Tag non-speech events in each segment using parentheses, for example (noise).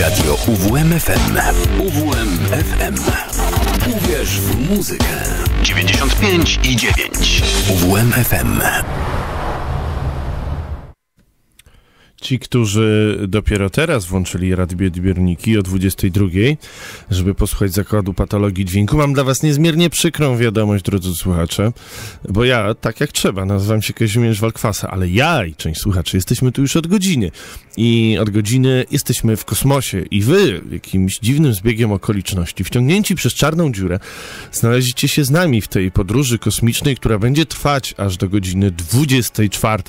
Radio UWMFM. UWMFM. Uwierz w muzykę. 95 i 9. UWMFM. Ci, którzy dopiero teraz włączyli radioodbiorniki o 22, żeby posłuchać zakładu patologii dźwięku, mam dla was niezmiernie przykrą wiadomość, drodzy słuchacze, bo ja, tak jak trzeba, nazywam się Kazimierz Walkwasa, ale ja i część słuchaczy jesteśmy tu już od godziny i od godziny jesteśmy w kosmosie i wy, jakimś dziwnym zbiegiem okoliczności, wciągnięci przez czarną dziurę, znalezicie się z nami w tej podróży kosmicznej, która będzie trwać aż do godziny 24.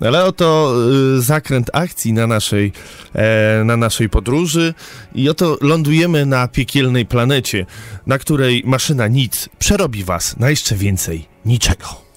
Ale oto y, zakręt akcji na naszej, e, na naszej podróży i oto lądujemy na piekielnej planecie, na której maszyna nic przerobi was na jeszcze więcej niczego.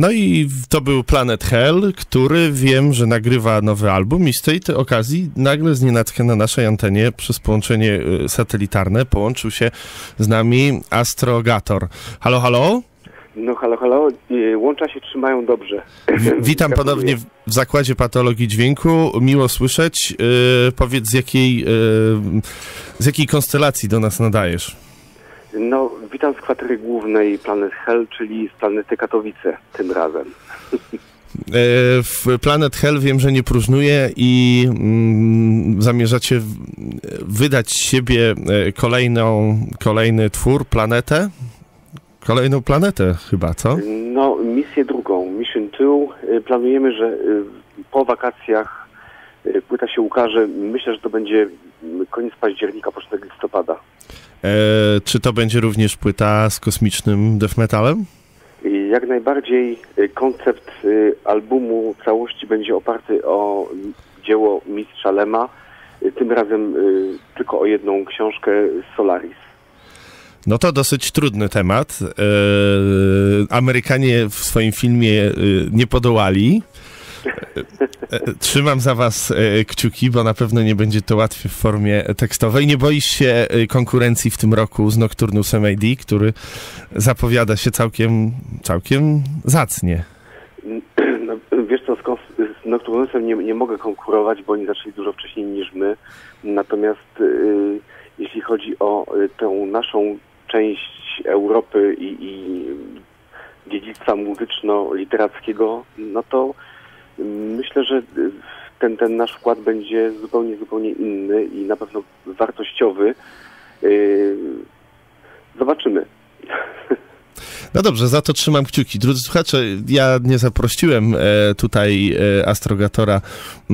No i to był Planet Hell, który wiem, że nagrywa nowy album i z tej, okazji nagle z nienacka na naszej antenie przez połączenie y, satelitarne połączył się z nami Astrogator. Halo, halo? No halo, halo, y, łącza się trzymają dobrze. (clears throat) Witam ponownie w, w Zakładzie Patologii Dźwięku. Miło słyszeć. Yy, powiedz, z jakiej, yy, z jakiej konstelacji do nas nadajesz? No, witam z kwatery głównej Planet Hell, czyli z planety Katowice tym razem. w Planet Hell wiem, że nie próżnuje i mm, zamierzacie wydać z siebie kolejną, kolejny twór, planetę? Kolejną planetę chyba, co? No, misję drugą, Mission 2. Planujemy, że po wakacjach płyta się ukaże. Myślę, że to będzie koniec października, początek listopada. E, czy to będzie również płyta z kosmicznym death metalem? Jak najbardziej y, koncept y, albumu całości będzie oparty o dzieło mistrza Lema, y, tym razem tylko o jedną książkę Solaris. No to dosyć trudny temat. Amerykanie w swoim filmie nie podołali. Trzymam za was e, kciuki, bo na pewno nie będzie to łatwe w formie tekstowej. Nie boisz się e, konkurencji w tym roku z Nocturnusem AD, który zapowiada się całkiem, całkiem zacnie. No, wiesz co, z, Nocturnusem nie, nie mogę konkurować, bo oni zaczęli dużo wcześniej niż my. Natomiast y, jeśli chodzi o tę naszą część Europy i, i dziedzictwa muzyczno-literackiego, no to Myślę, że ten, ten nasz wkład będzie zupełnie, zupełnie inny i na pewno wartościowy. Yy, zobaczymy. No dobrze, za to trzymam kciuki. Drodzy słuchacze, ja nie zaprosiłem e, tutaj e, Astrogatora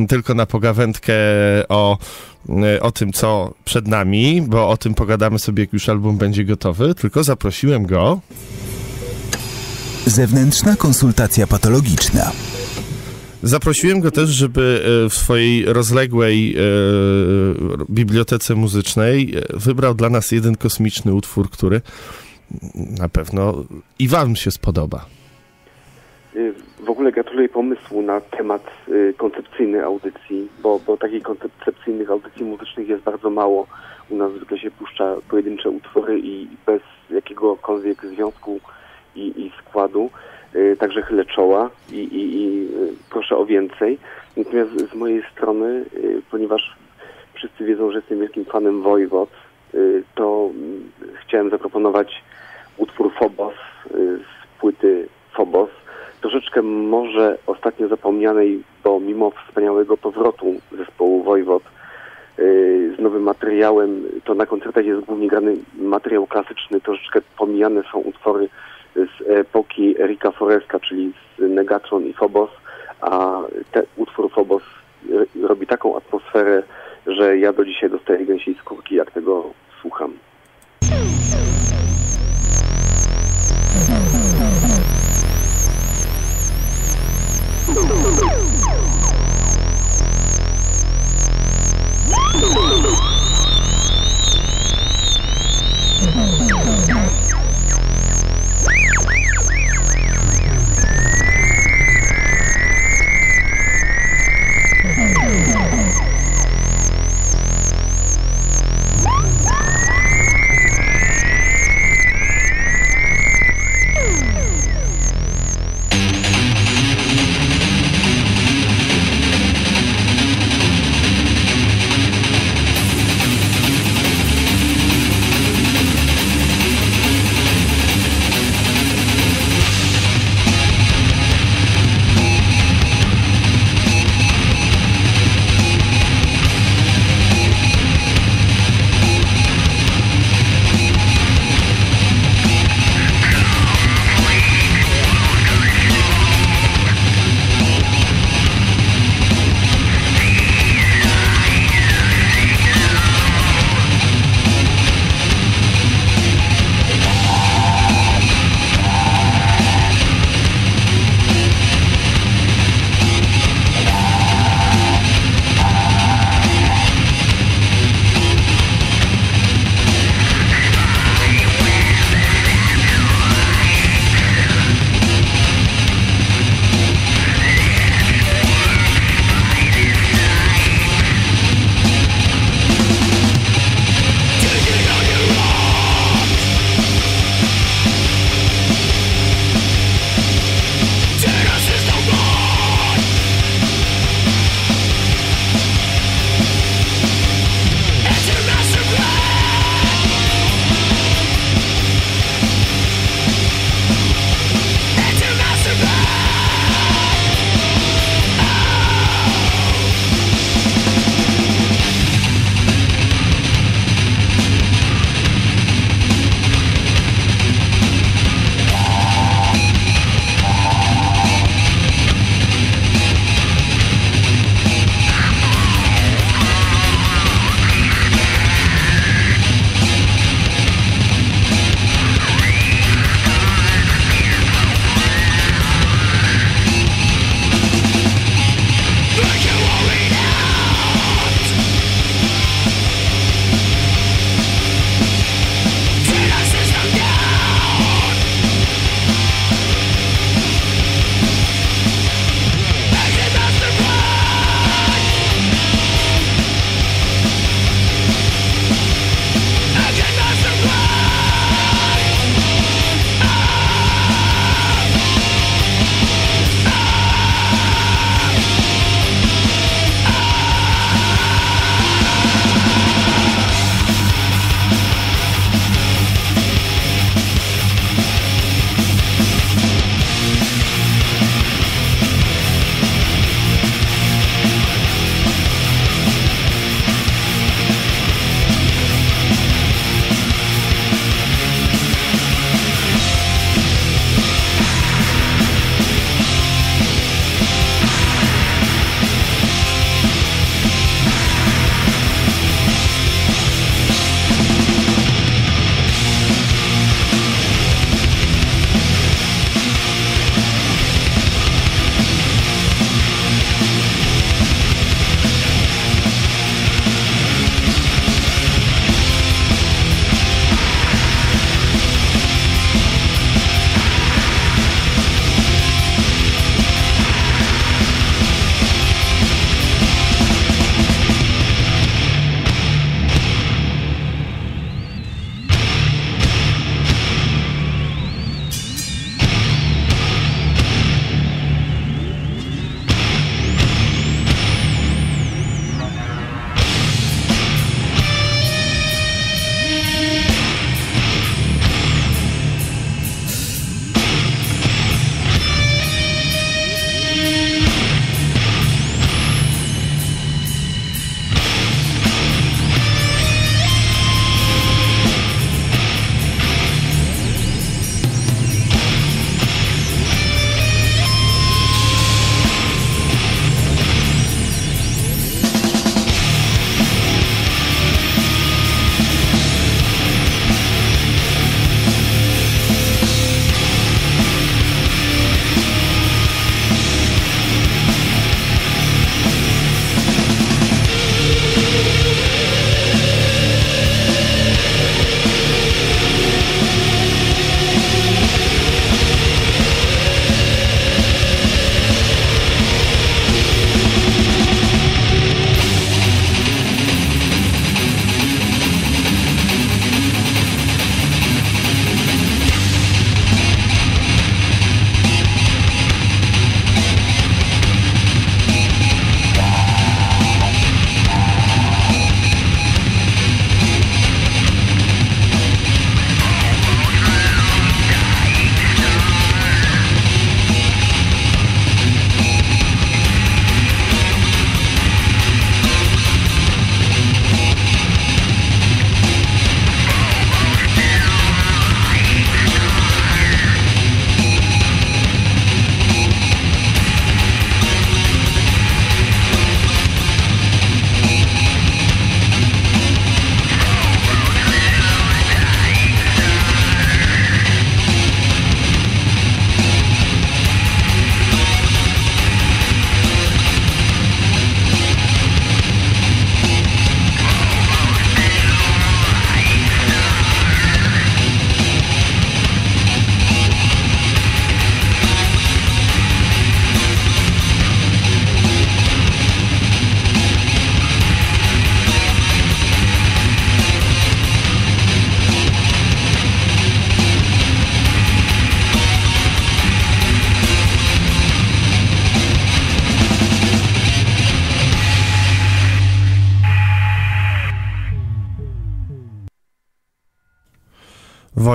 tylko na pogawędkę o, e, o tym, co przed nami, bo o tym pogadamy sobie, jak już album będzie gotowy, tylko zaprosiłem go. Zewnętrzna konsultacja patologiczna. Zaprosiłem go też, żeby e, w swojej rozległej e, bibliotece muzycznej e, wybrał dla nas jeden kosmiczny utwór, który na pewno i wam się spodoba. W ogóle gratuluję pomysłu na temat koncepcyjny audycji, bo, bo takich koncepcyjnych audycji muzycznych jest bardzo mało. U nas zwykle się puszcza pojedyncze utwory i bez jakiegokolwiek związku i, i składu. Y, także chylę czoła i, i, i y, proszę o więcej. Natomiast z mojej strony, y, ponieważ wszyscy wiedzą, że jestem wielkim fanem Wojwod, to mm, chciałem zaproponować utwór Phobos z płyty Phobos. Troszeczkę może ostatnio zapomnianej, bo mimo wspaniałego powrotu zespołu Wojwod z nowym materiałem, to na koncertach jest głównie grany materiał klasyczny, troszeczkę pomijane są utwory z epoki Erika Foresta, czyli z Negatron i Phobos, a ten utwór Phobos robi taką atmosferę, że ja do dzisiaj dostaję gęsiej skórki, jak tego słucham.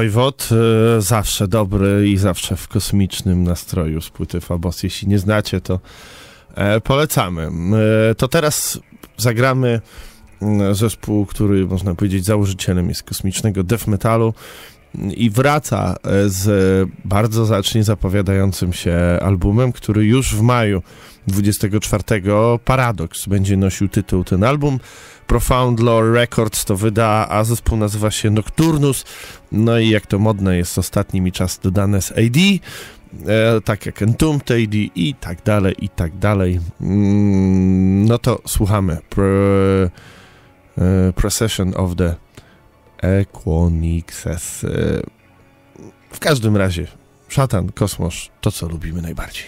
Wojwod, e, zawsze dobry i zawsze w kosmicznym nastroju z płyty Fabos. Jeśli nie znacie, to e, polecamy. E, to teraz zagramy zespół, który można powiedzieć założycielem jest kosmicznego death metalu i wraca z bardzo zacznie zapowiadającym się albumem, który już w maju 24 Paradox będzie nosił tytuł ten album. Profound Lore Records to wyda, a zespół nazywa się Nocturnus. No i jak to modne jest ostatnimi czas dodane z AD, e, tak jak Entombed AD i tak dalej, i tak dalej. Mm, no to słuchamy. Pro, e, Procession of the Equonixes. E, w każdym razie, szatan, kosmos, to co lubimy najbardziej.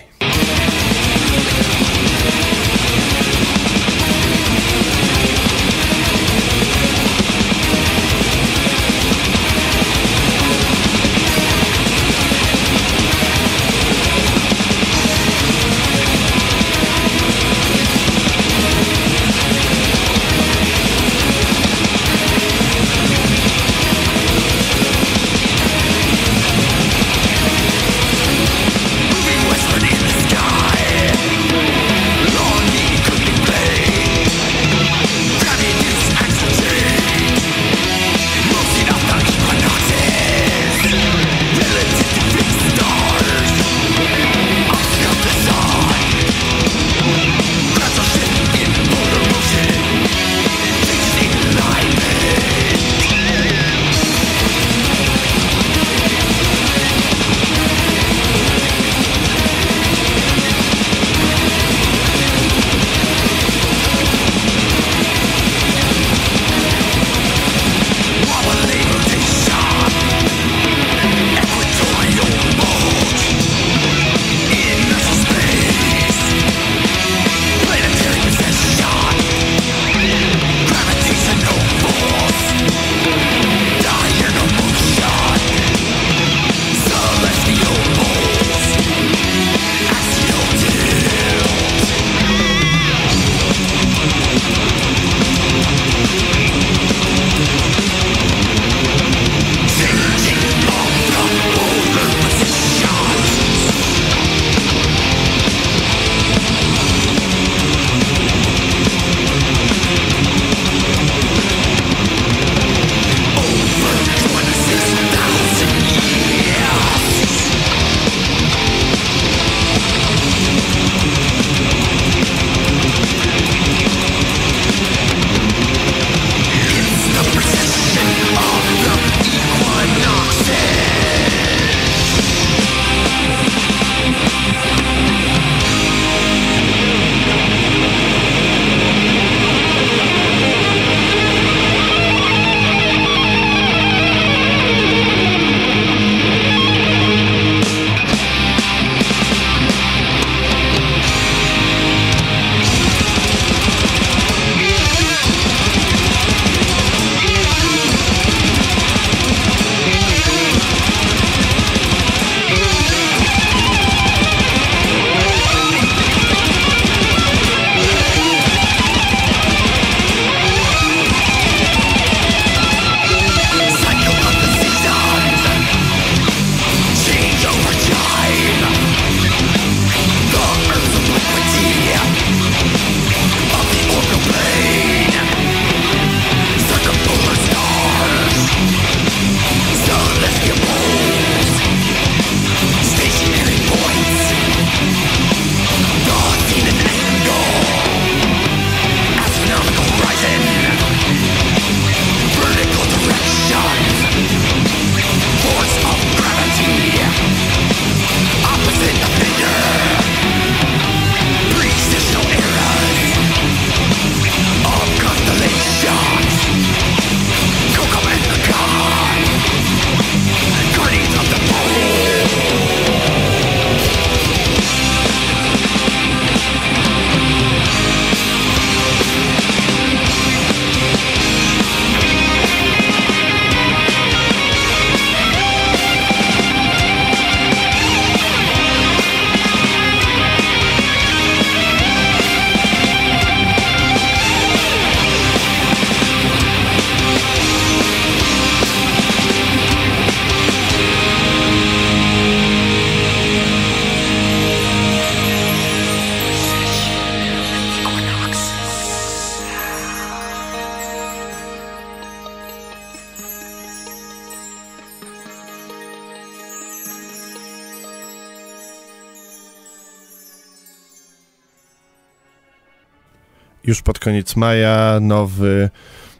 Już pod koniec maja nowy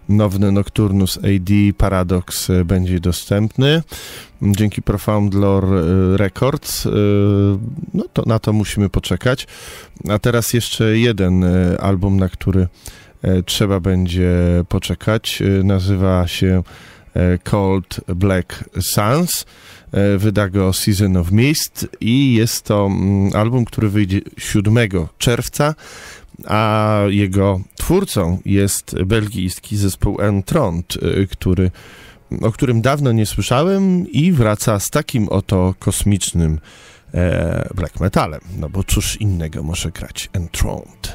Nowny Nocturnus AD Paradox e, będzie dostępny dzięki Profound Lore e, Records. E, no to na to musimy poczekać. A teraz jeszcze jeden album, na który trzeba będzie poczekać. Nazywa się Cold Black Suns. Wyda go Season of Mist i jest to mm, album, który wyjdzie 7 czerwca a jego twórcą jest belgijski zespół Entront, y, który, o którym dawno nie słyszałem i wraca z takim oto kosmicznym e, black metalem, no bo cóż innego może grać Entront.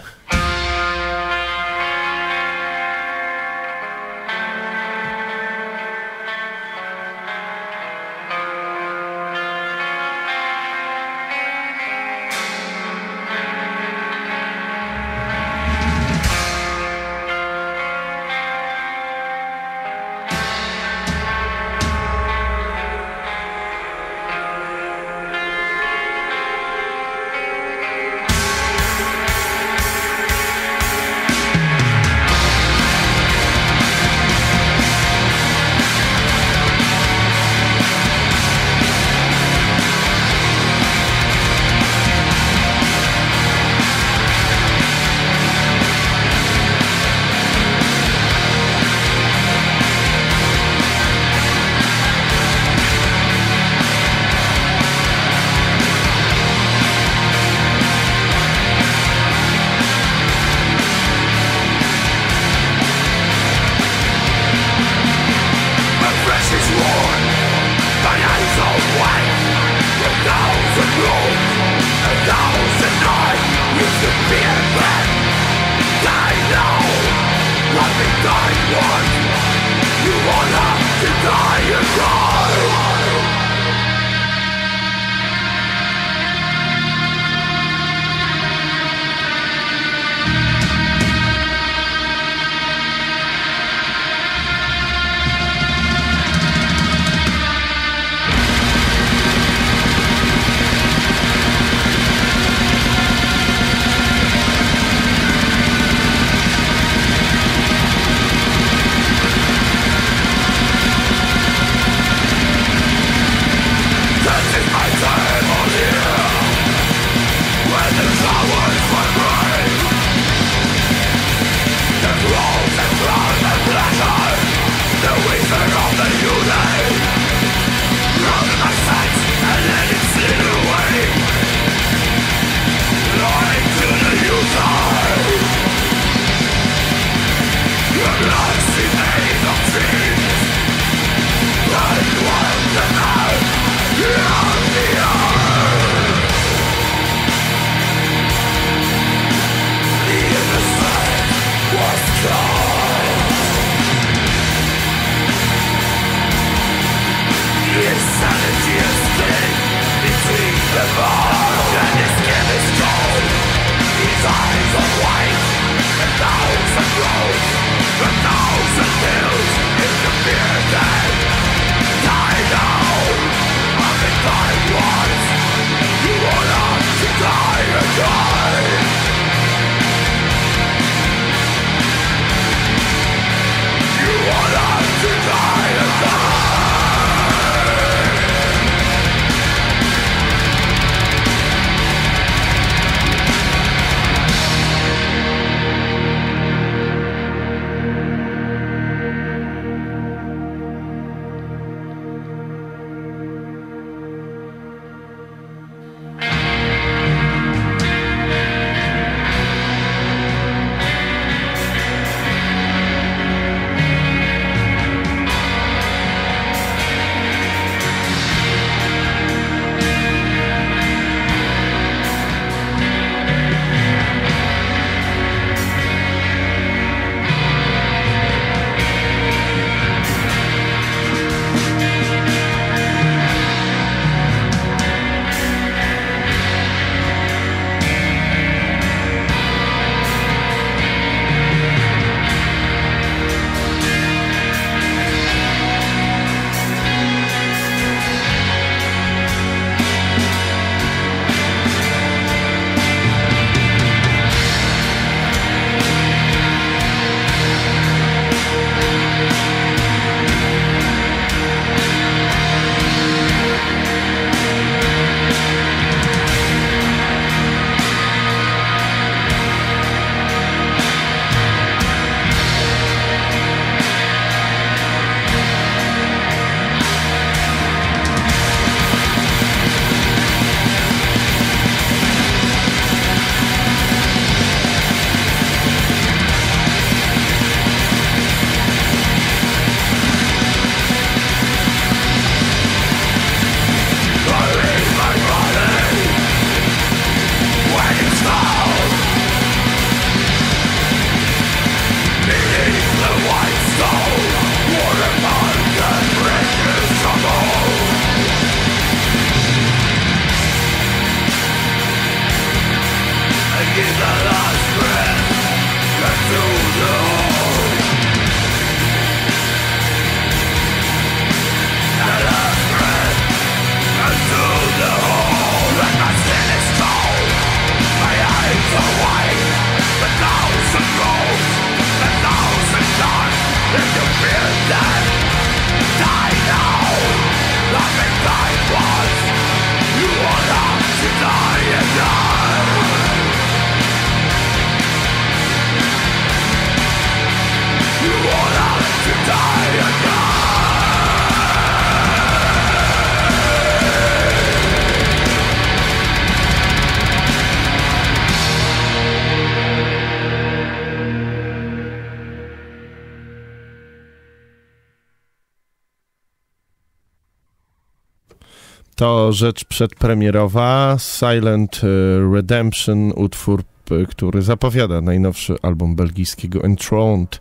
To rzecz przedpremierowa Silent e, Redemption, utwór, który zapowiada najnowszy album belgijskiego Enthroned.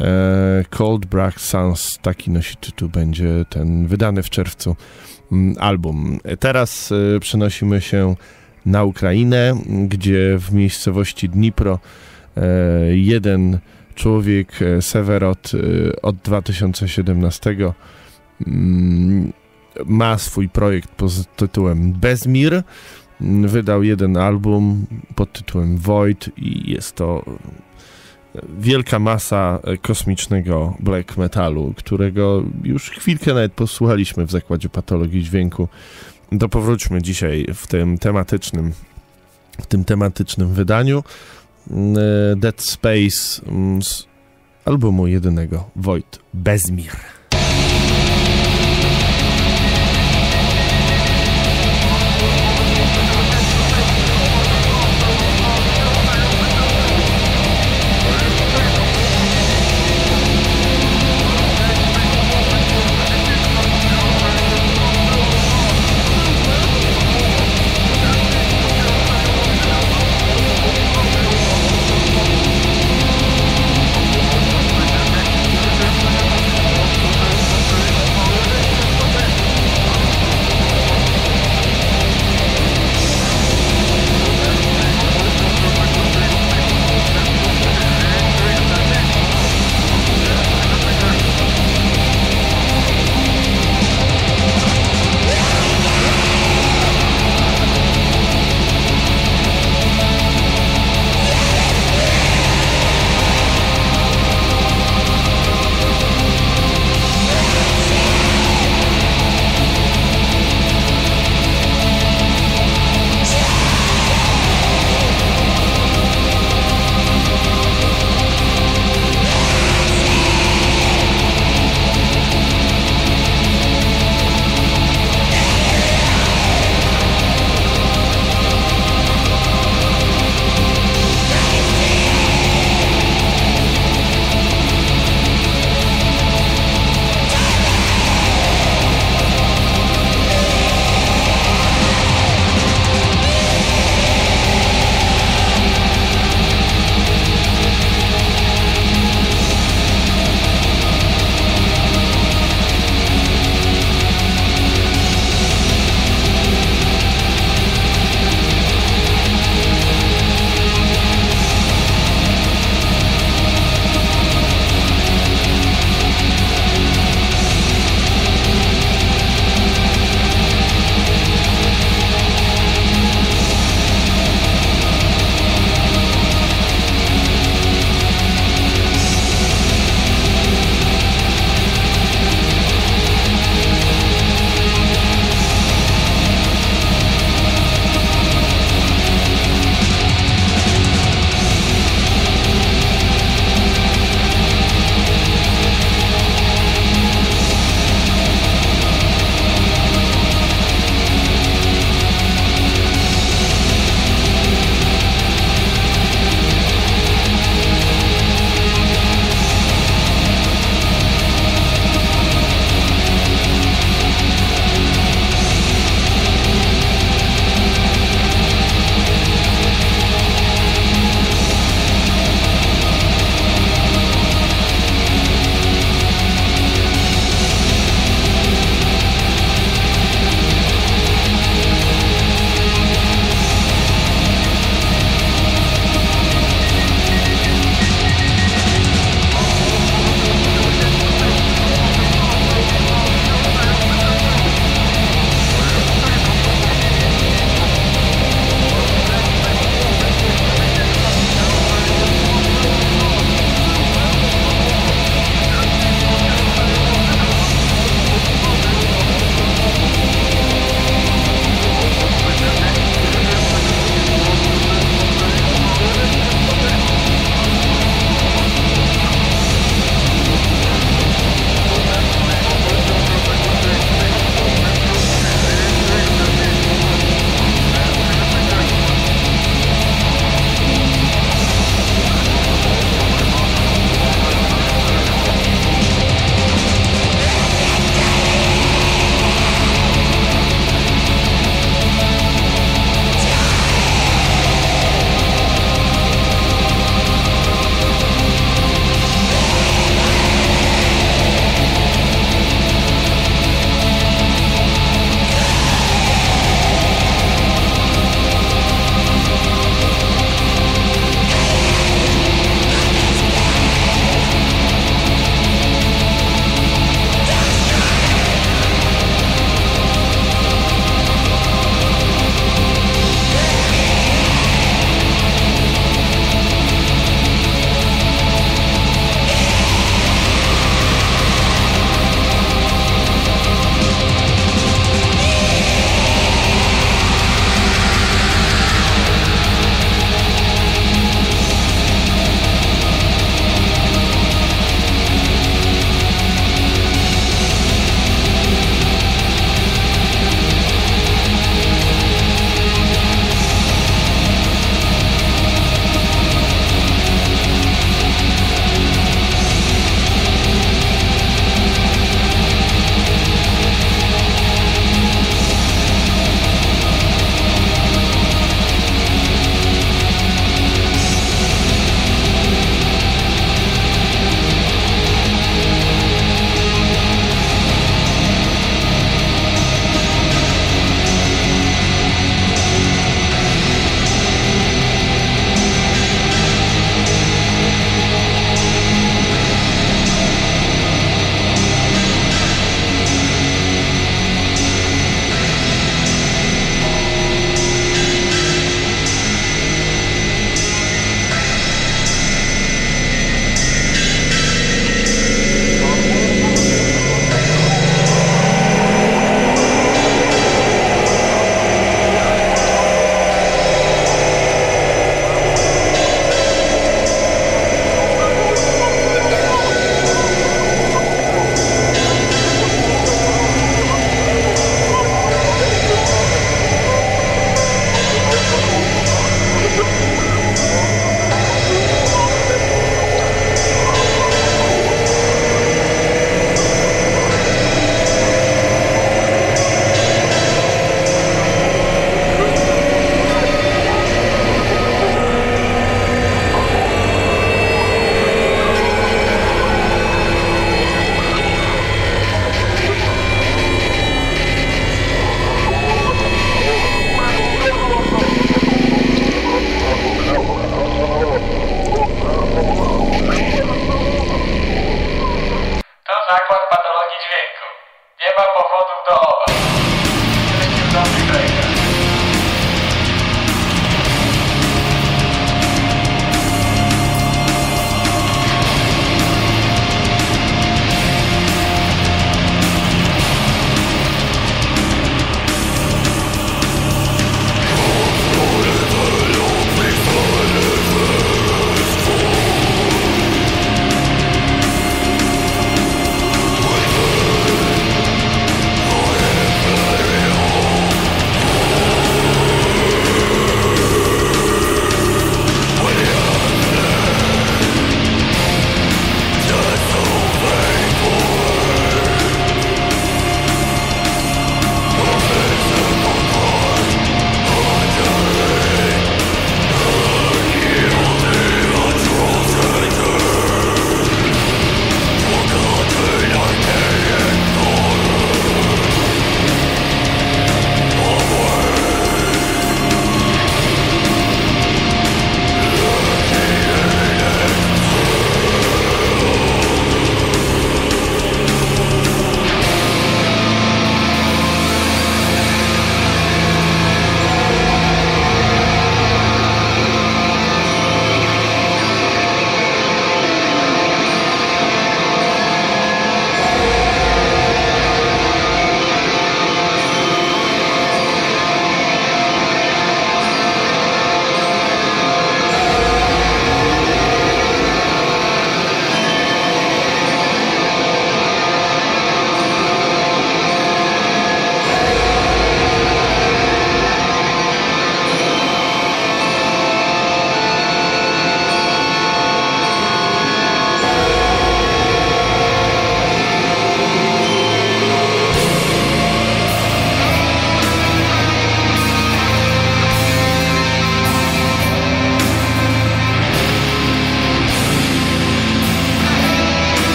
E, Cold Black Suns, taki nosi tytuł, będzie ten wydany w czerwcu album. Teraz e, przenosimy się na Ukrainę, gdzie w miejscowości Dnipro jeden człowiek, Severot, od 2017 ma swój projekt pod tytułem Bezmir. Wydał jeden album pod tytułem Void i jest to wielka masa kosmicznego black metalu, którego już chwilkę nawet posłuchaliśmy w zakładzie patologii dźwięku. To powróćmy dzisiaj w tym tematycznym w tym tematycznym wydaniu Dead Space z albumu jedynego Void Bezmir.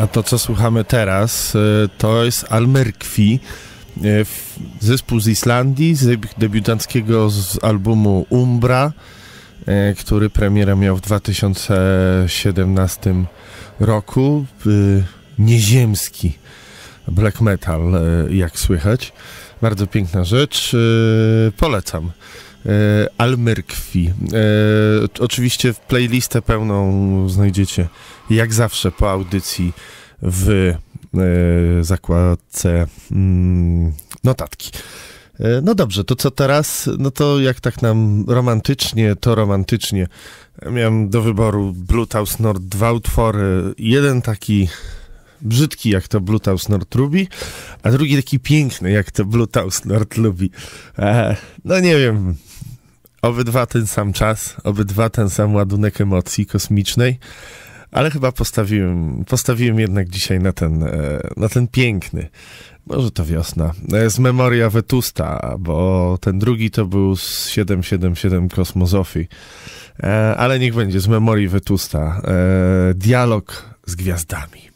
A to, co słuchamy teraz, e, to jest Almerkwi, f- zespół z Islandii, z debi- debiutanckiego z albumu Umbra, e, który premierę miał w 2017 roku. Nieziemski black metal, jak słychać. Bardzo piękna rzecz. Polecam. E, Almerkwi. E, Oczywiście playlistę pełną znajdziecie jak zawsze po audycji w e, zakładce mm, notatki. No dobrze, to co teraz? No to jak tak nam romantycznie, to romantycznie. Miałem do wyboru Bluetooth Nord dwa utwory. Jeden taki brzydki, jak to Bluetooth Nord lubi, a drugi taki piękny, jak to Bluetooth Nord lubi. No nie wiem, obydwa ten sam czas, obydwa ten sam ładunek emocji kosmicznej, ale chyba postawiłem, postawiłem jednak dzisiaj na ten, e, na ten piękny. Może to wiosna. E, Z Memoria Vetusta, bo ten drugi to był z 777 Kosmozofii. E, Ale niech będzie z Memorii Vetusta. Dialog z gwiazdami.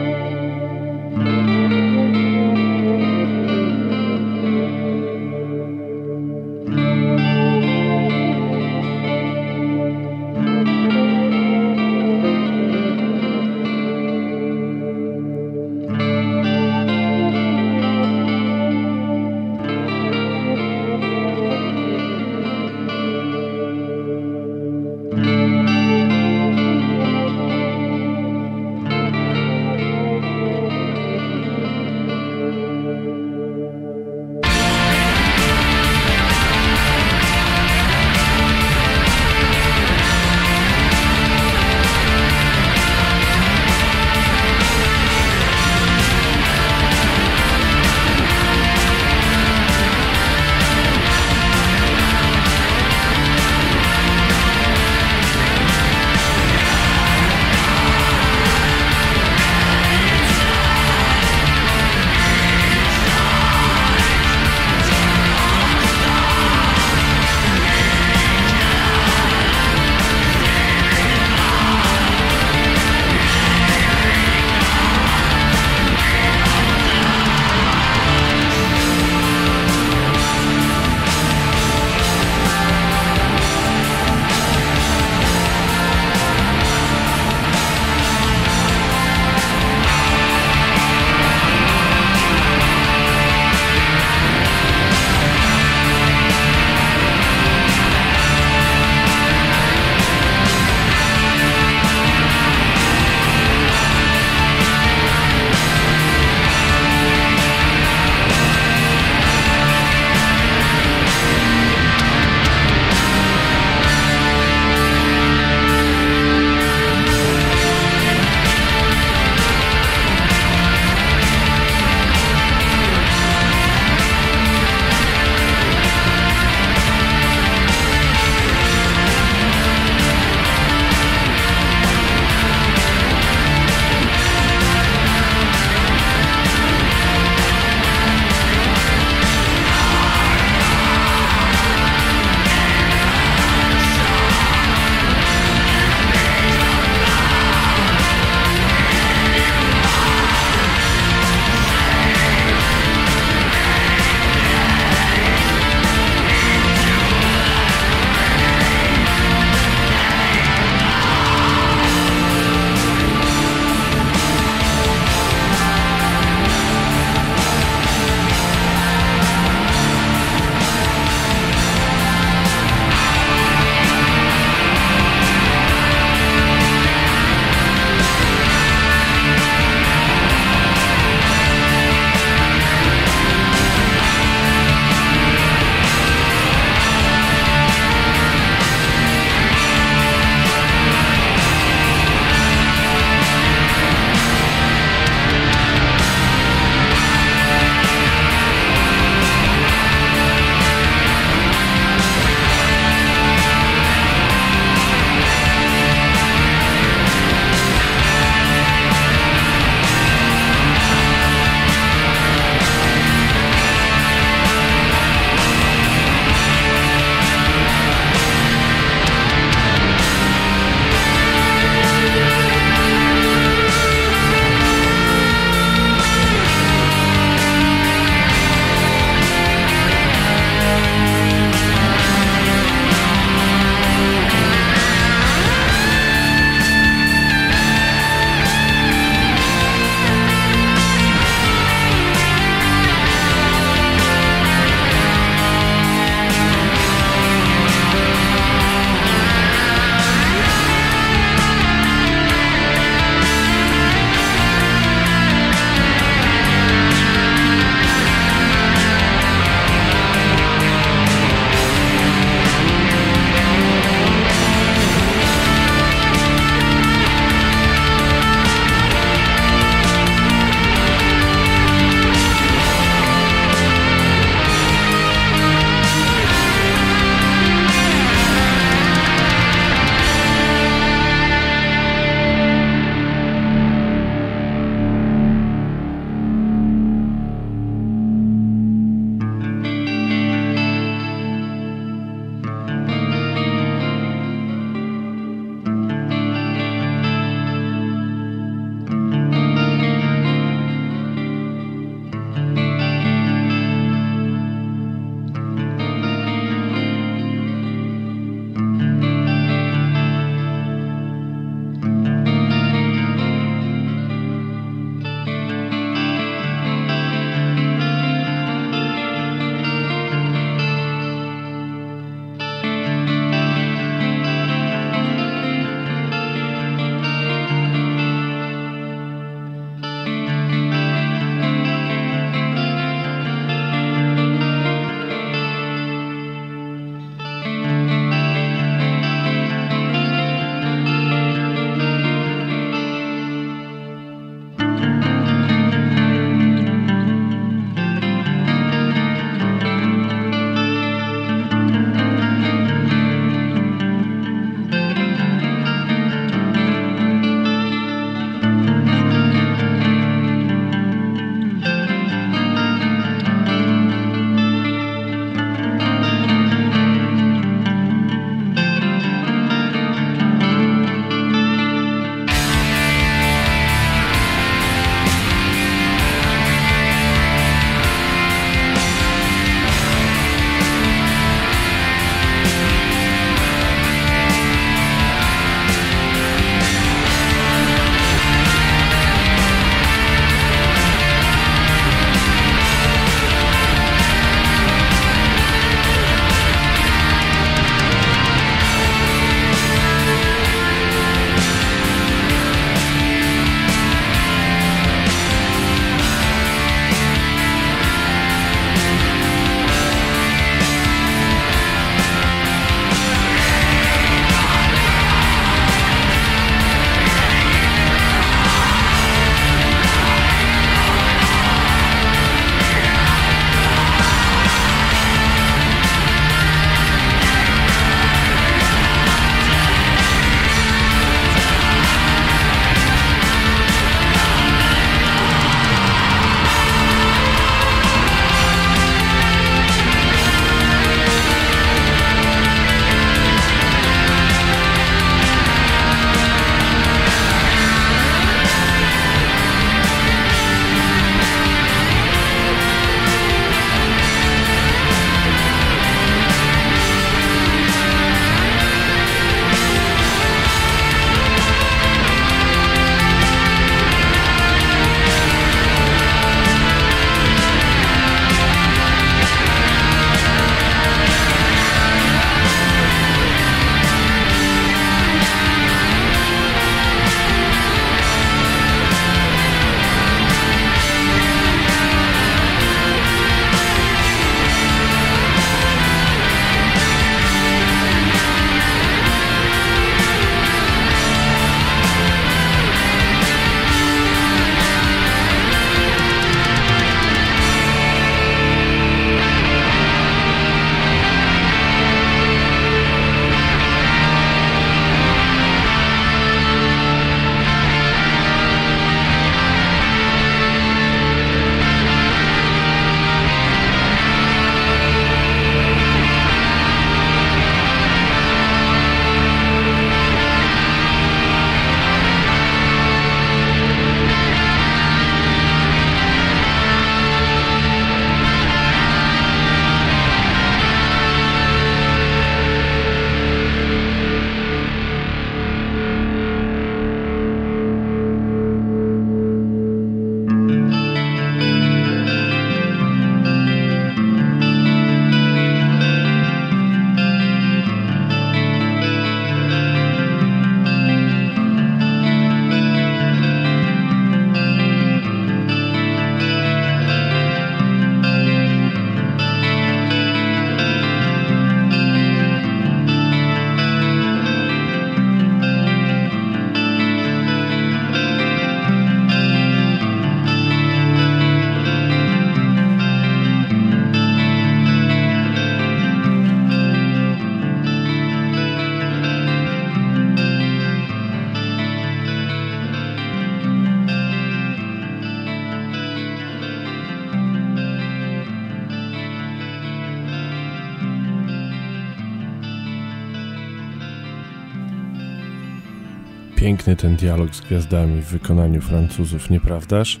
Piękny ten dialog z gwiazdami w wykonaniu Francuzów, nieprawdaż?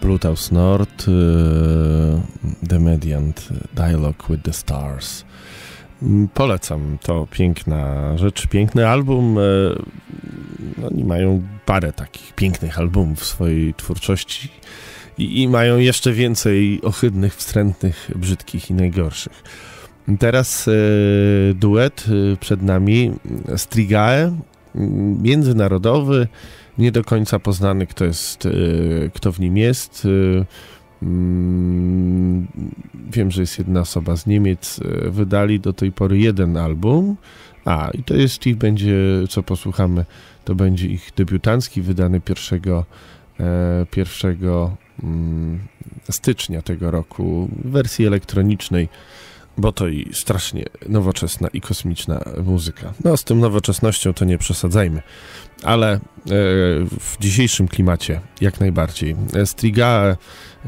Plutus Nord, y, The Mediant, Dialogue with the Stars. Mm, Polecam, to piękna rzecz, piękny album. y, Oni mają parę takich pięknych albumów w swojej twórczości i, i mają jeszcze więcej ohydnych, wstrętnych, brzydkich i najgorszych. Teraz y, duet y, przed nami Strigae, międzynarodowy, nie do końca poznany, kto jest, y, kto w nim jest. Y, mm, Wiem, że jest jedna osoba z Niemiec. y, Wydali do tej pory jeden album. A, i to jest ich będzie, co posłuchamy, to będzie ich debiutancki, wydany 1, e, 1 mm, stycznia tego roku w wersji elektronicznej bo to i strasznie nowoczesna i kosmiczna muzyka. No, z tym nowoczesnością to nie przesadzajmy, ale e, w dzisiejszym klimacie jak najbardziej. E, Strigae,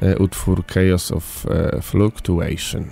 e, utwór Chaos of e, Fluctuation.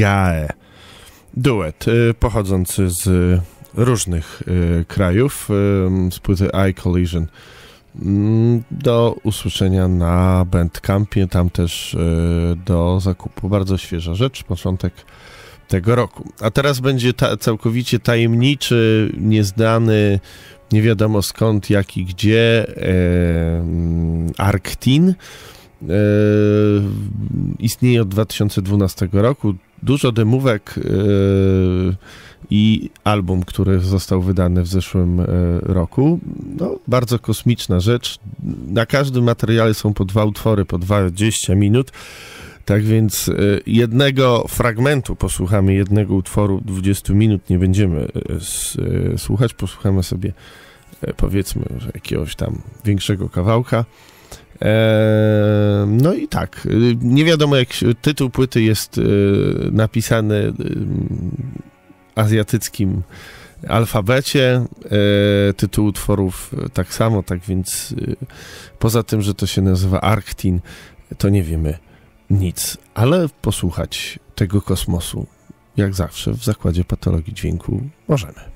Strigae. Duet y, pochodzący z różnych y, krajów y, z płyty Eye Collision mm, do usłyszenia na Bandcampie, tam też y, do zakupu. Bardzo świeża rzecz, początek tego roku. A teraz będzie ta, całkowicie tajemniczy, nieznany, nie wiadomo skąd, jak i gdzie, e. E, istnieje od 2012 roku. Dużo demówek e, i album, który został wydany w zeszłym e, roku. No, bardzo kosmiczna rzecz. Na każdym materiale są po dwa utwory, po 20 minut. Tak więc jednego fragmentu posłuchamy, jednego utworu 20 minut nie będziemy słuchać, posłuchamy sobie powiedzmy jakiegoś tam większego kawałka. No i tak, nie wiadomo jak tytuł płyty jest e, napisany e, azjatyckim alfabecie, e, tytuł utworów e, tak samo, tak więc e, poza tym, że to się nazywa Arctin, to nie wiemy nic, ale posłuchać tego kosmosu, jak zawsze w Zakładzie Patologii Dźwięku możemy.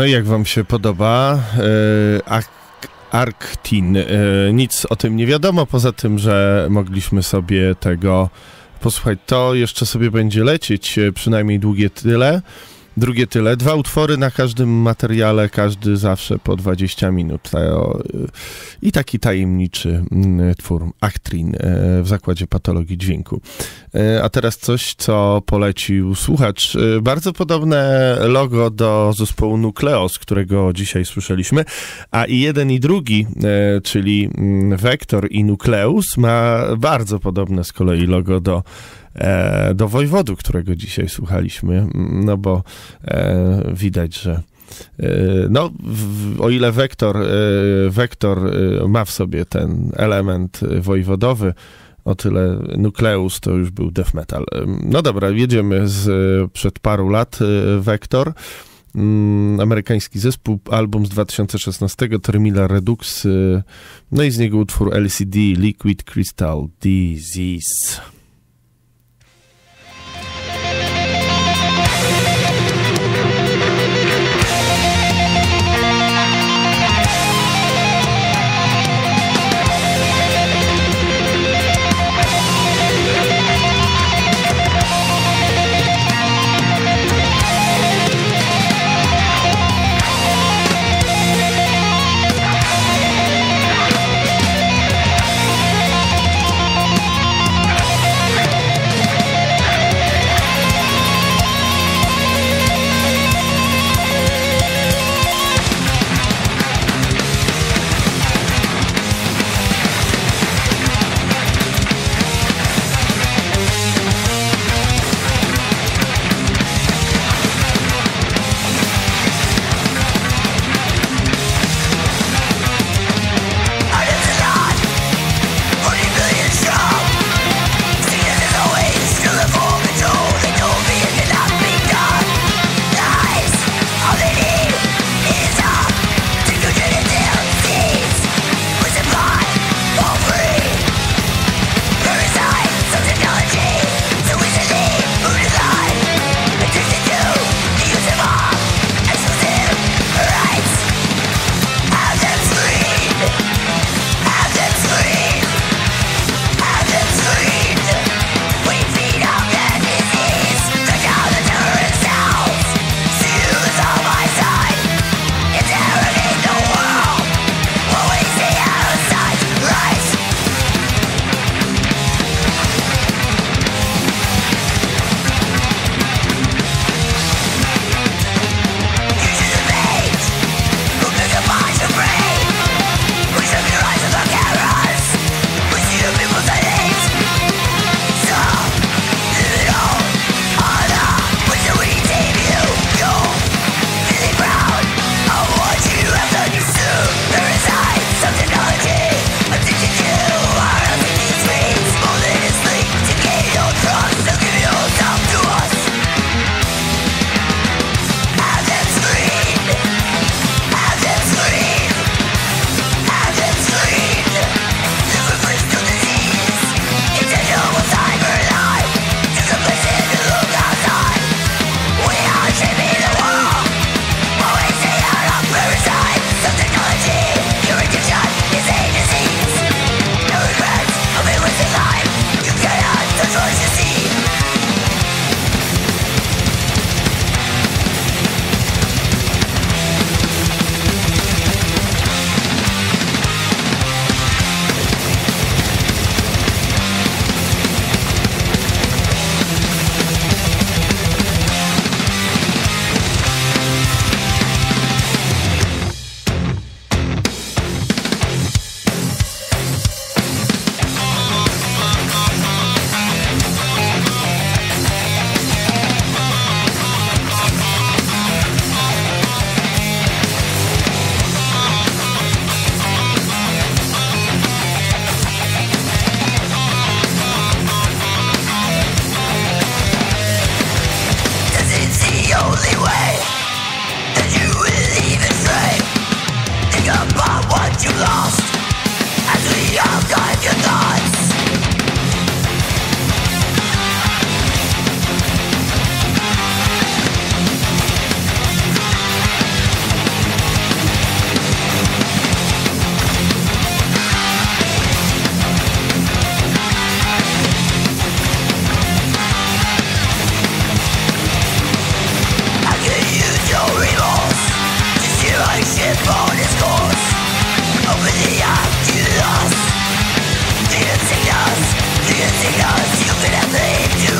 No i jak wam się podoba? E, Ak- Arctin. E, nic o tym nie wiadomo, poza tym, że mogliśmy sobie tego posłuchać. To jeszcze sobie będzie lecieć, e, przynajmniej długie tyle. Drugie tyle. Dwa utwory na każdym materiale, każdy zawsze po 20 minut. Y, I taki tajemniczy mm, twór Actrin e, w zakładzie patologii dźwięku. E, A teraz coś, co polecił słuchacz. E, Bardzo podobne logo do zespołu Nucleos, którego dzisiaj słyszeliśmy. A i jeden i drugi, e, czyli mm, Vector i Nucleus, ma bardzo podobne z kolei logo do e, do Wojwodu, którego dzisiaj słuchaliśmy, no bo e, widać, że e, no, o ile Wektor, e, Wektor e, ma w sobie ten element e, wojwodowy, o tyle Nukleus to już był death metal. E, No dobra, jedziemy z e, przed paru lat e, Wektor. Mm, amerykański zespół, album z 2016, Terminal Redux, e, no i z niego utwór LCD, Liquid Crystal Disease. Using us, using us, you can have the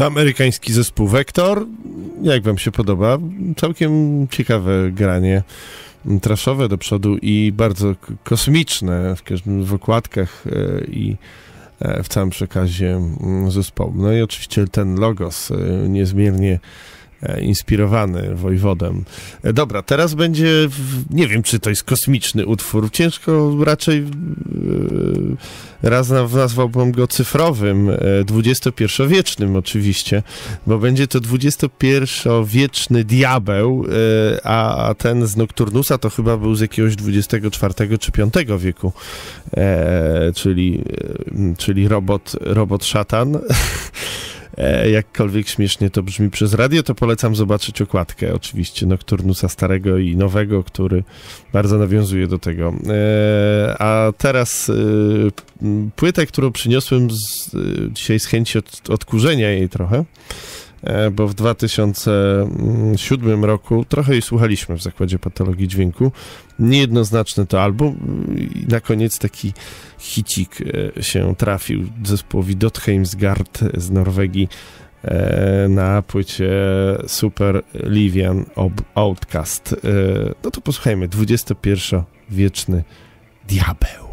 To amerykański zespół Vector. Jak wam się podoba? Całkiem ciekawe granie traszowe do przodu i bardzo kosmiczne w w okładkach e, i e, w całym przekazie mm, zespołu. No i oczywiście ten logos e, niezmiernie inspirowany Wojwodem. E, Dobra, teraz będzie, nie wiem czy to jest kosmiczny utwór, ciężko raczej e, raz na- nazwałbym go cyfrowym, e, XXI-wiecznym oczywiście, bo będzie to XXI-wieczny diabeł, e, a ten z Nocturnusa to chyba był z jakiegoś XXIV czy V wieku, e, czyli, e, czyli robot, robot szatan. (laughs) E, Jakkolwiek śmiesznie to brzmi przez radio, to polecam zobaczyć okładkę oczywiście Nocturnusa starego i nowego, który bardzo nawiązuje do tego. E, a teraz e, płytę, którą przyniosłem z, dzisiaj z chęci od, odkurzenia jej trochę, bo w 2007 roku trochę jej słuchaliśmy w Zakładzie Patologii Dźwięku. Niejednoznaczny to album i na koniec taki hicik e, się trafił zespołowi Dotheimsgard z Norwegii e, na płycie Super Livian Outcast. E, No to posłuchajmy, XXI-wieczny diabeł.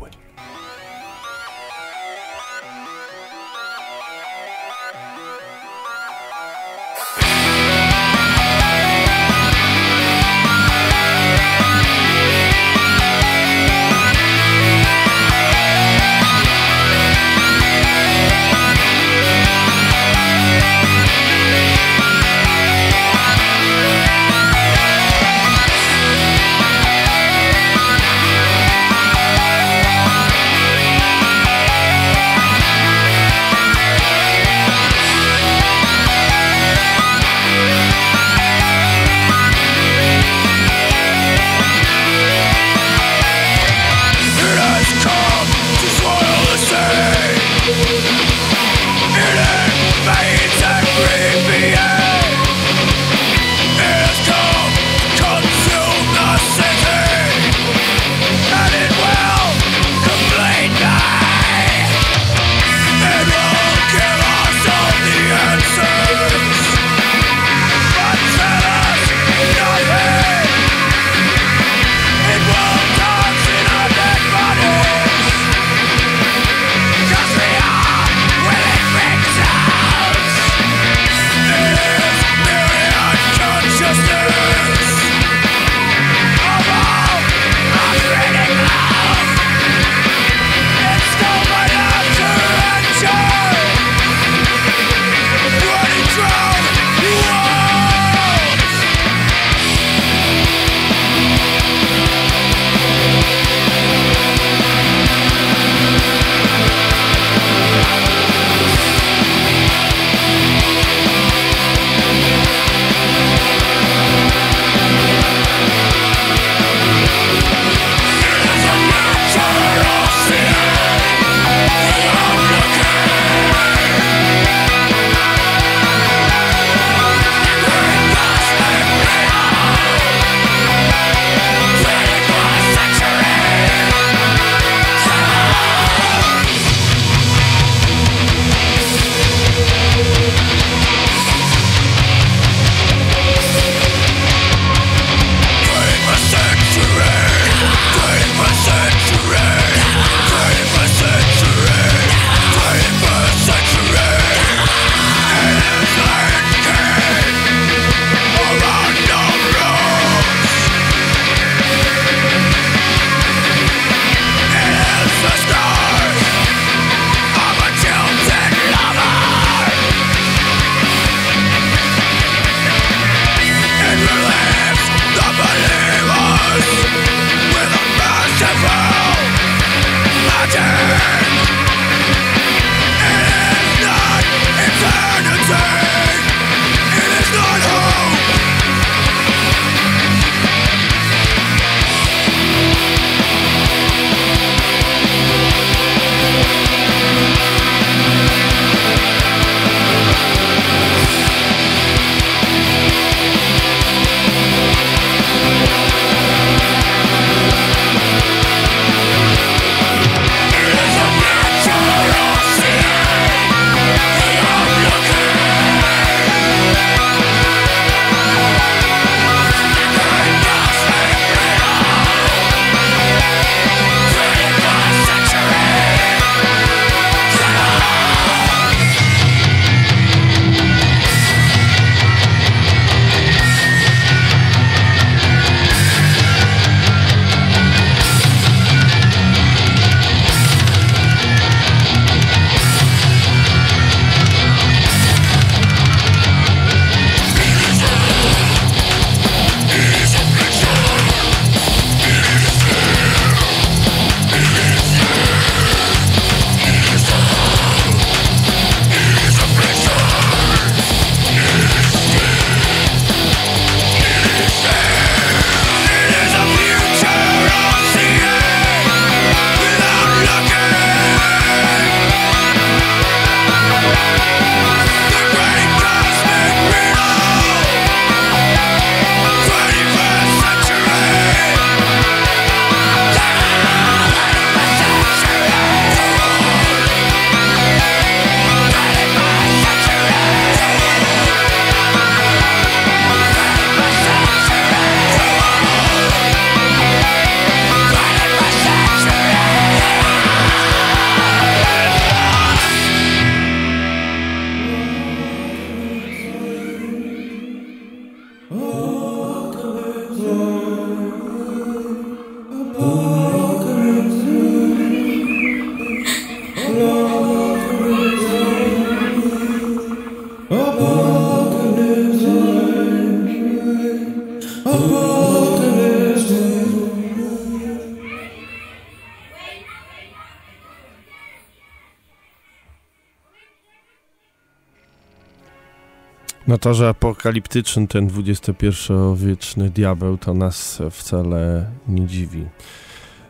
To, że apokaliptyczny ten XXI-wieczny diabeł to nas wcale nie dziwi.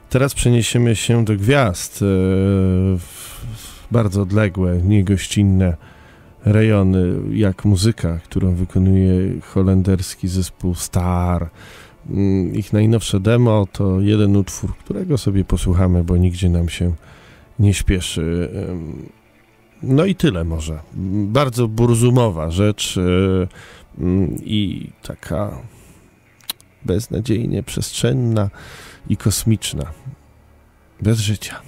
Teraz przeniesiemy się do gwiazd, e, bardzo odległe, niegościnne rejony, jak muzyka, którą wykonuje holenderski zespół Star. Mm, Ich najnowsze demo to jeden utwór, którego sobie posłuchamy, bo nigdzie nam się nie śpieszy. No i tyle może. Bardzo burzumowa rzecz e, mm, i taka beznadziejnie przestrzenna i kosmiczna. Bez życia.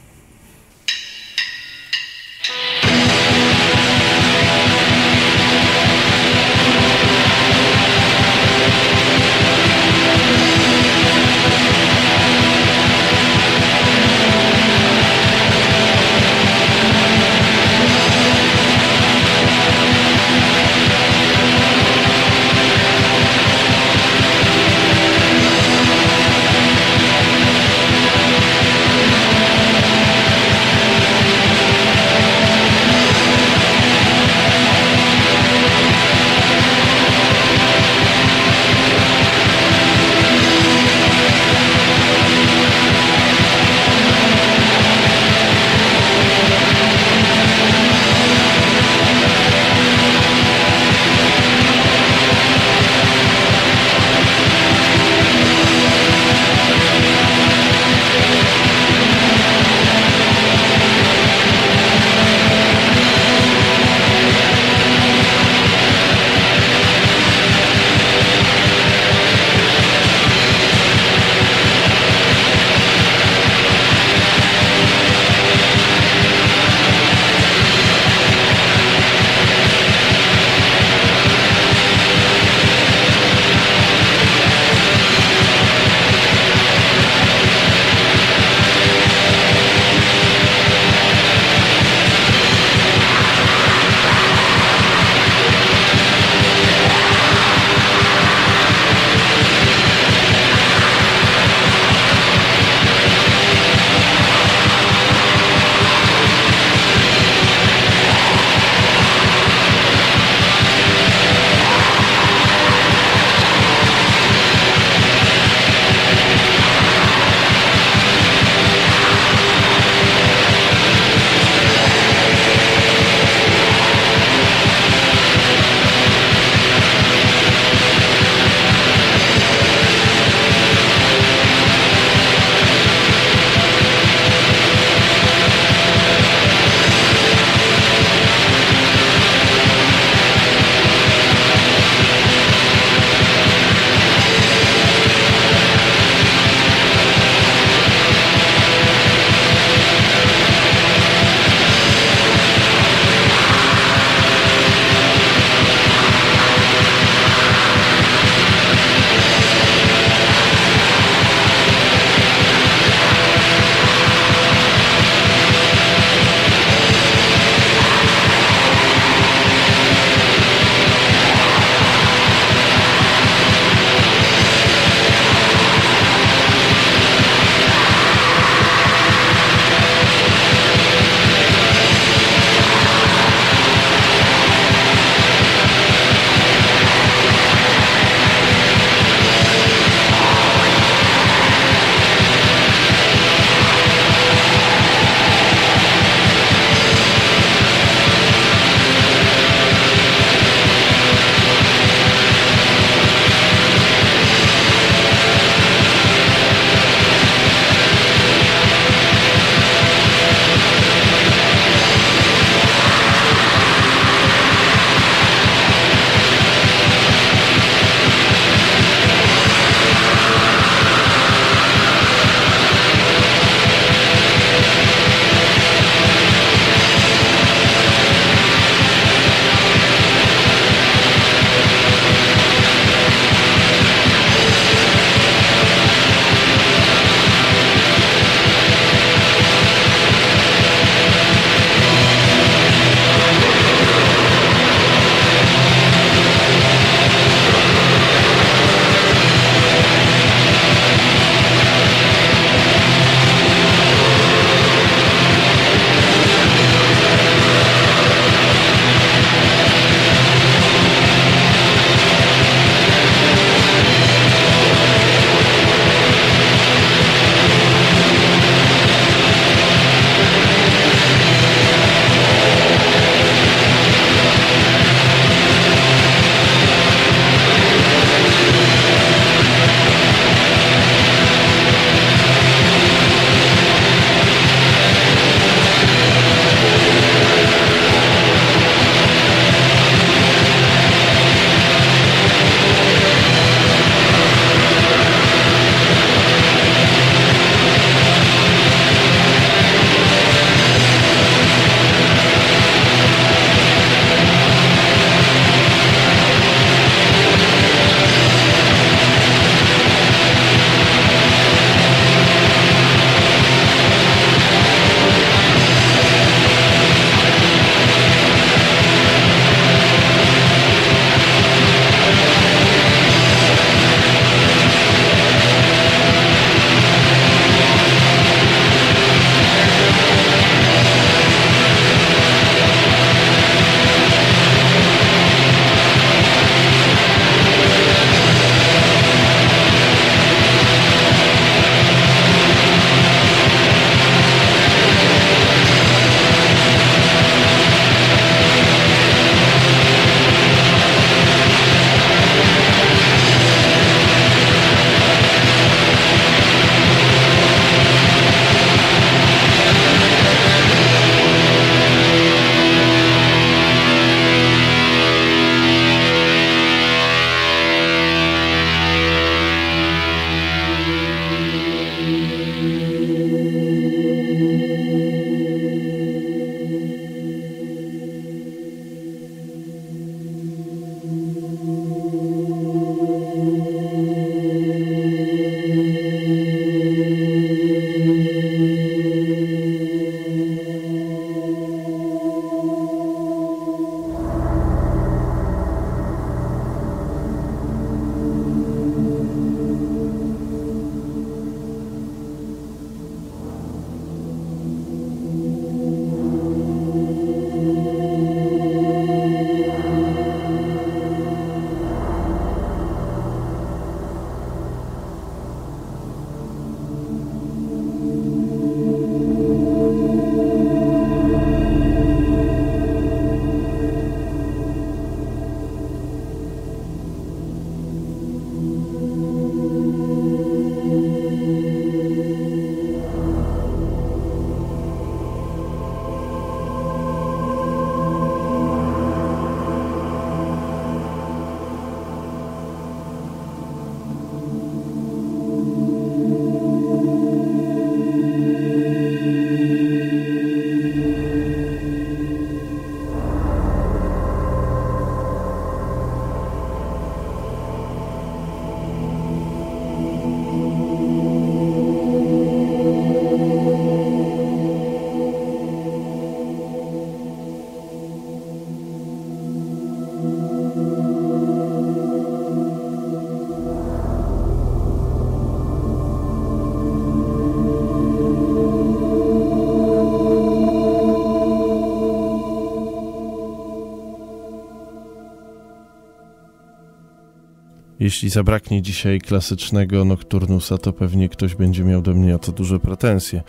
Jeśli zabraknie dzisiaj klasycznego Nocturnusa, to pewnie ktoś będzie miał do mnie o to duże pretensje.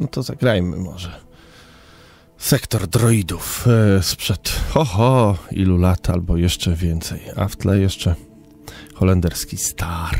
No to zagrajmy może. Sektor droidów e, sprzed oho, ilu lat albo jeszcze więcej. A w tle jeszcze holenderski Star.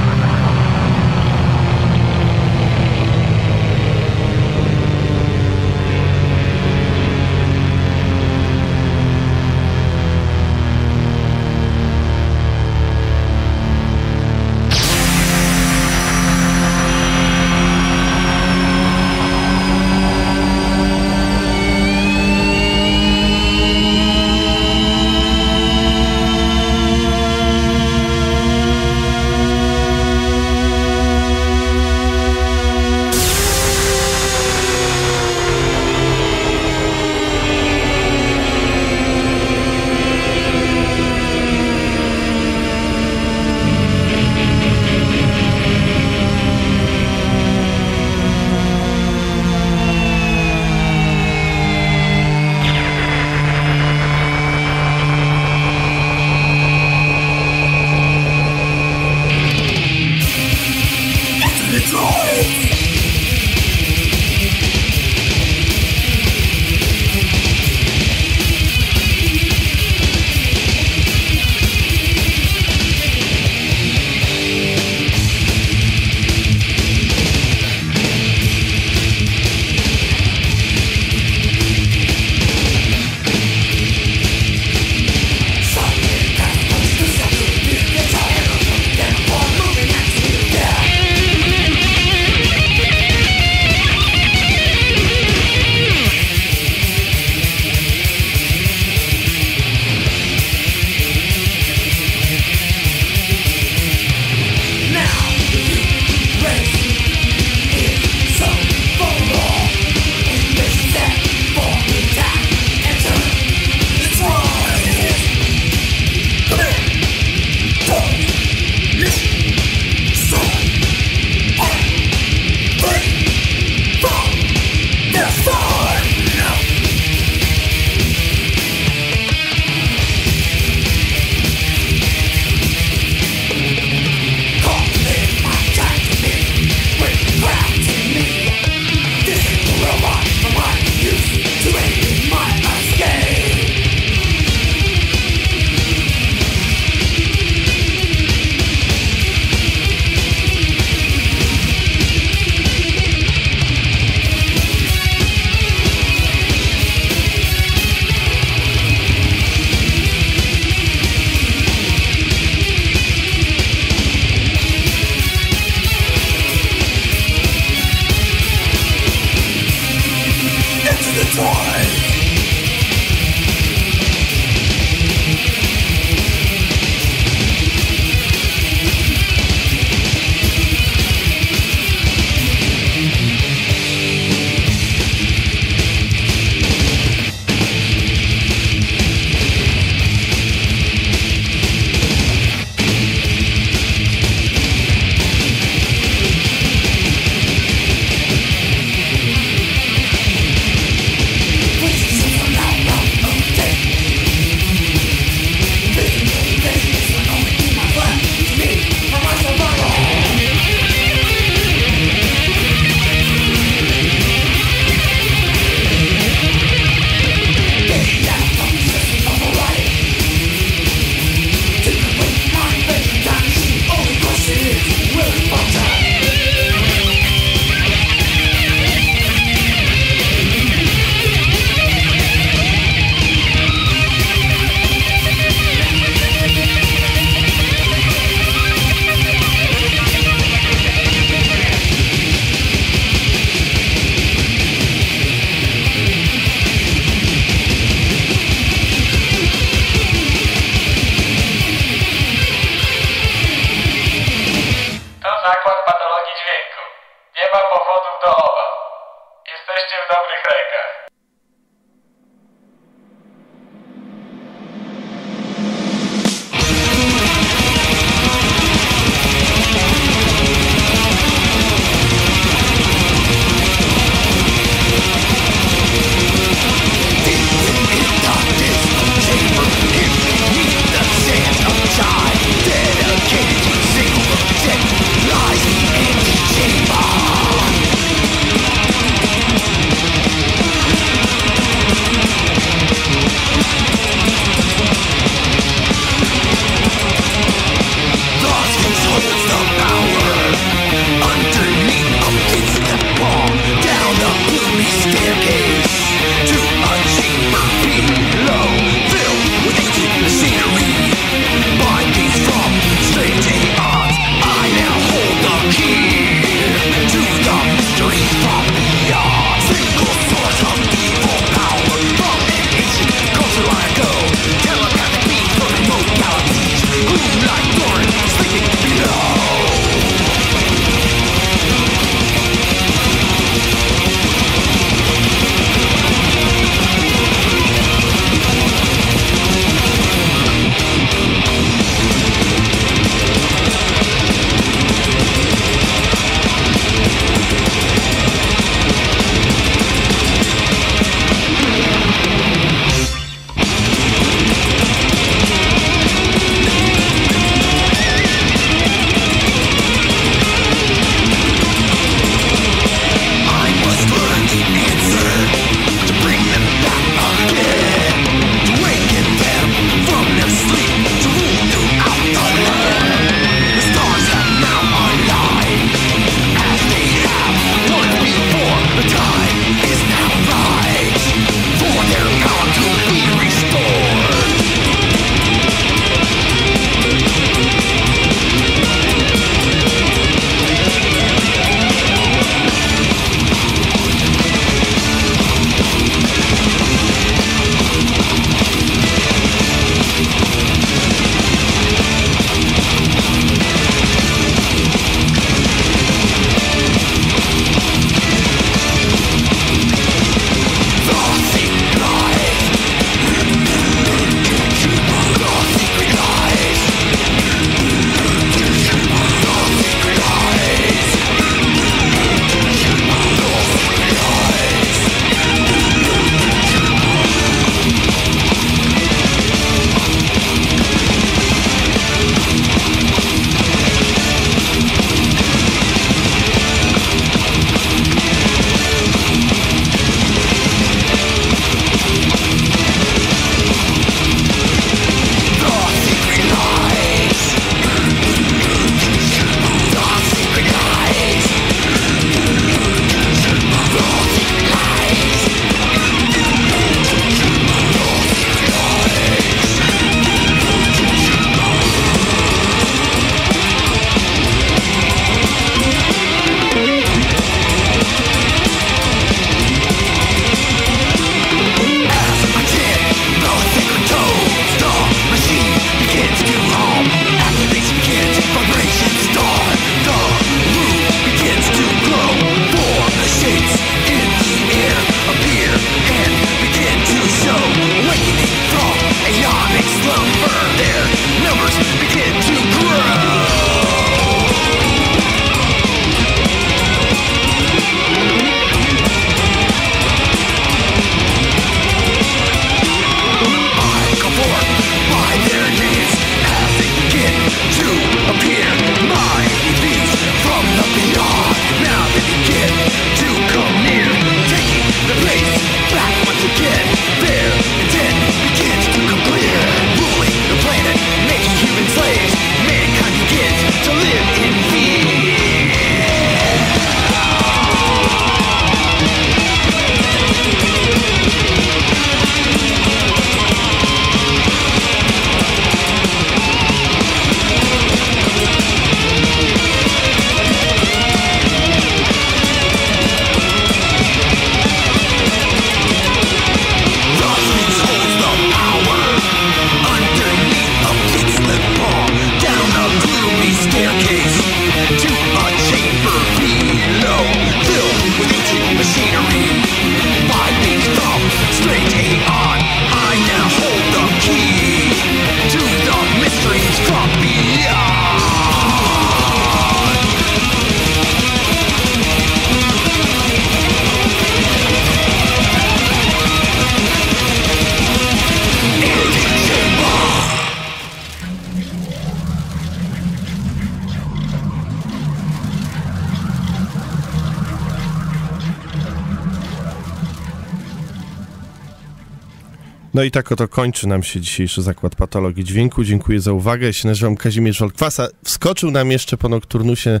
No i tak oto kończy nam się dzisiejszy zakład patologii dźwięku. Dziękuję za uwagę. Ja się nazywam Kazimierz Olkwasa. Wskoczył nam jeszcze po Nocturnusie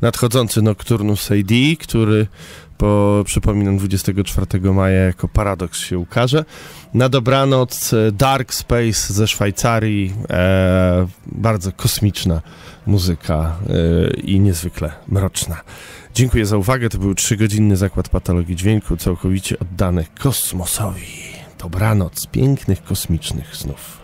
nadchodzący Nocturnus AD, który po, przypominam, 24 maja jako paradoks się ukaże. Na dobranoc e, Dark Space ze Szwajcarii, e, bardzo kosmiczna muzyka e, i niezwykle mroczna. Dziękuję za uwagę. To był trzygodzinny zakład patologii dźwięku, całkowicie oddany kosmosowi. Dobranoc, pięknych kosmicznych snów.